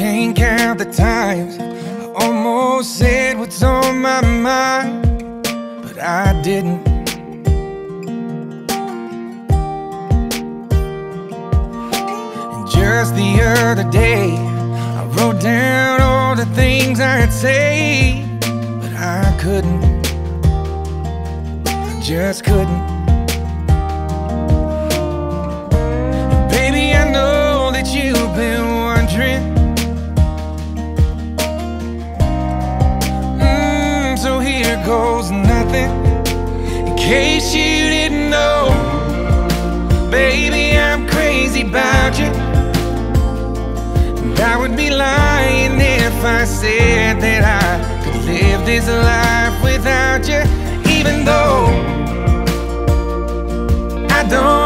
the times I almost said what's on my mind, but I didn't. And just the other day, I wrote down all the things I'd say, but I couldn't. I just couldn't. Here goes nothing. In case you didn't know, baby, I'm crazy about you. And I would be lying if I said that I could live this life without you, even though I don't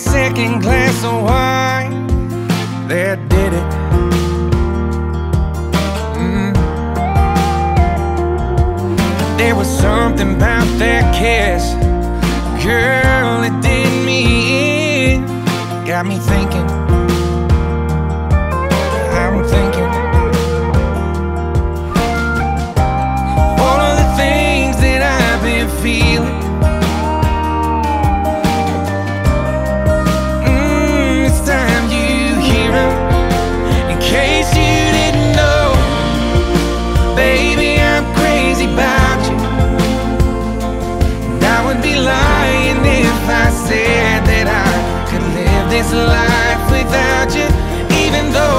second glass of wine, that did it. Mm. There was something about that kiss, girl, it did me in. Got me thinking, would be lying if I said that I could live this life without you, even though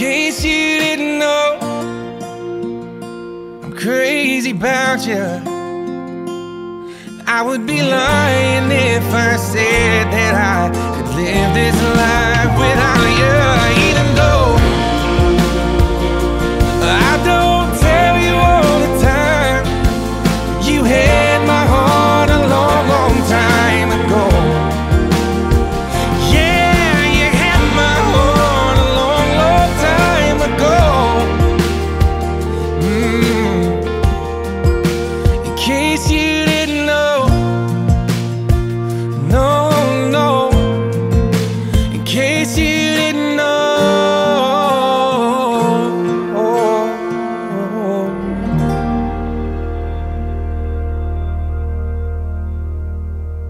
case you didn't know, I'm crazy about you. I would be lying if I said that I could live this life without you.